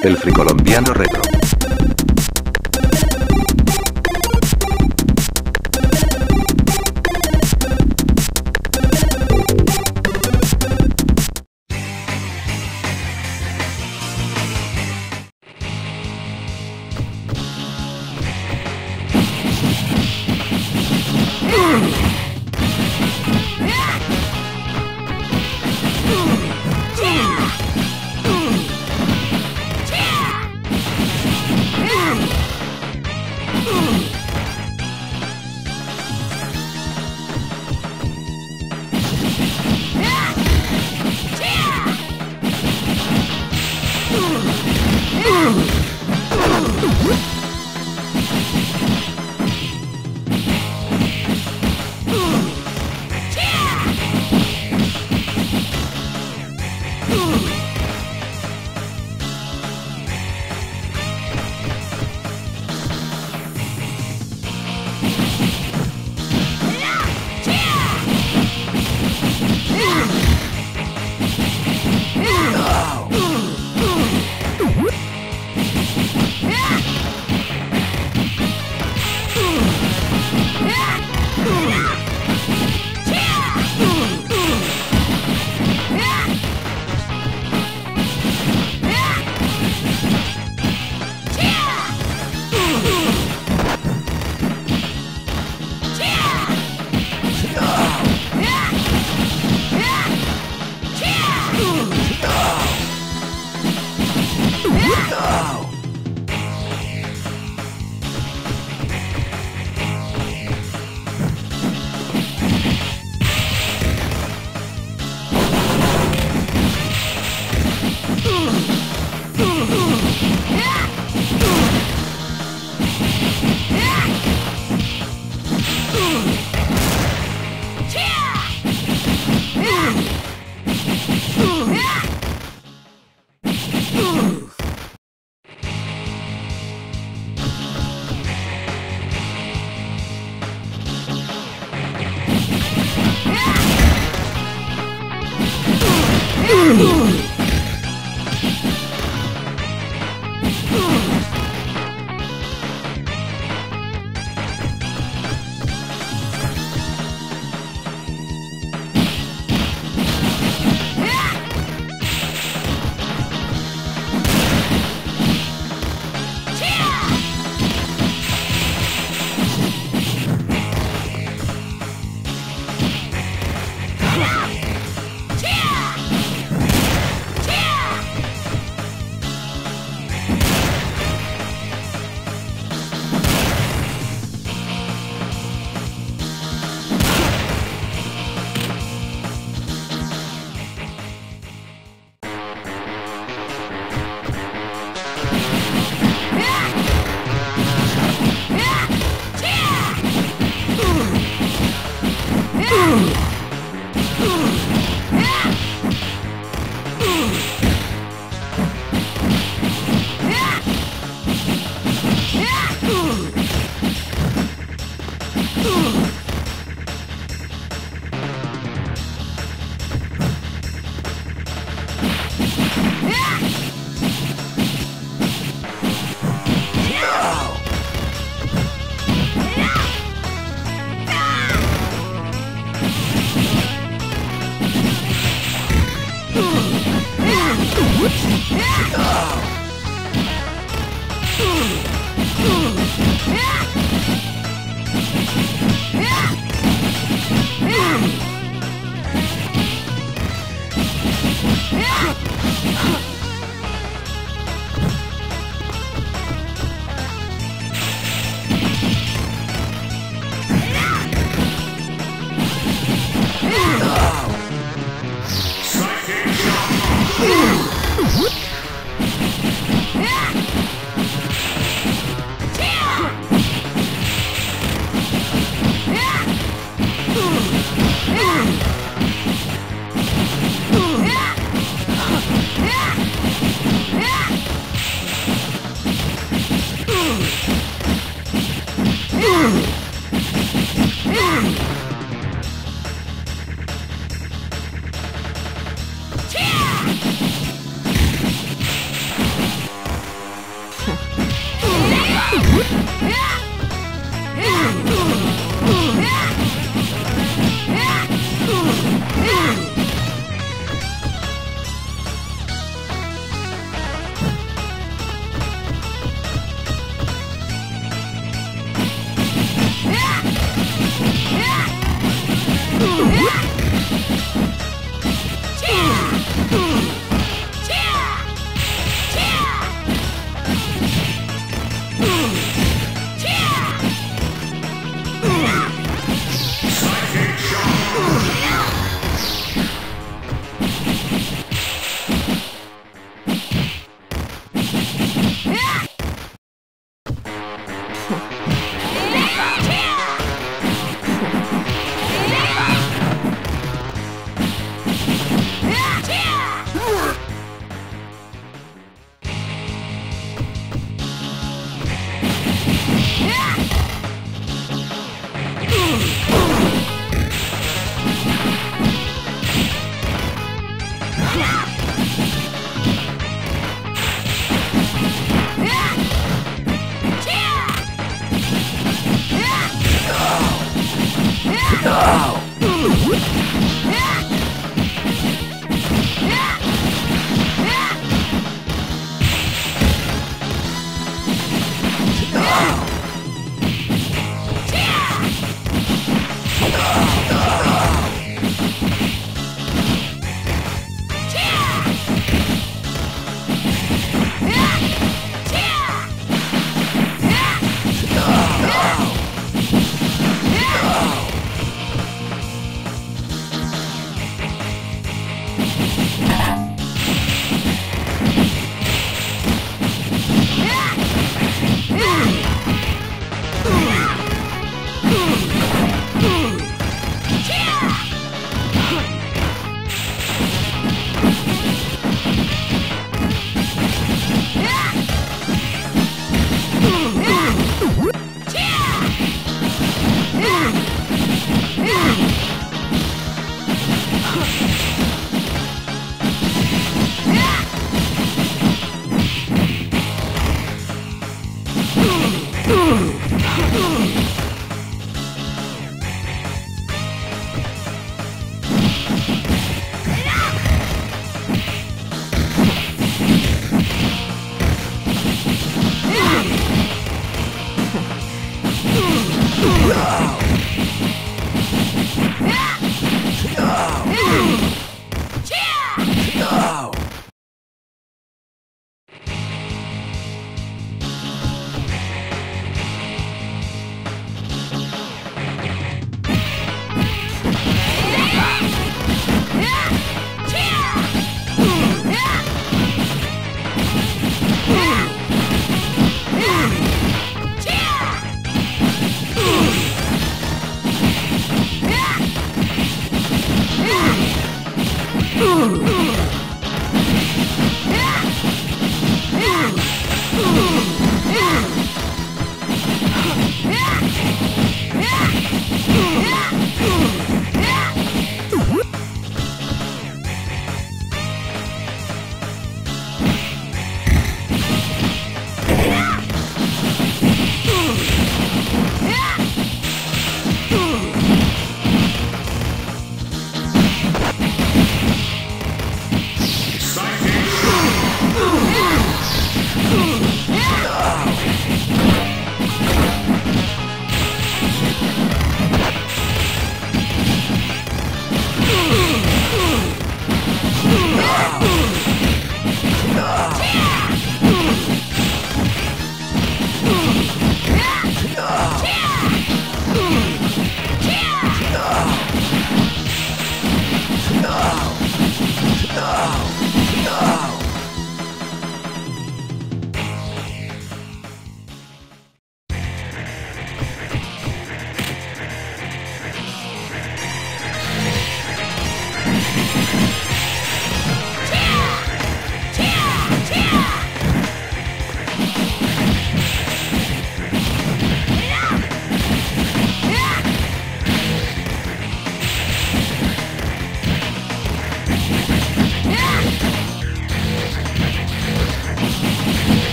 El fricolombiano retro.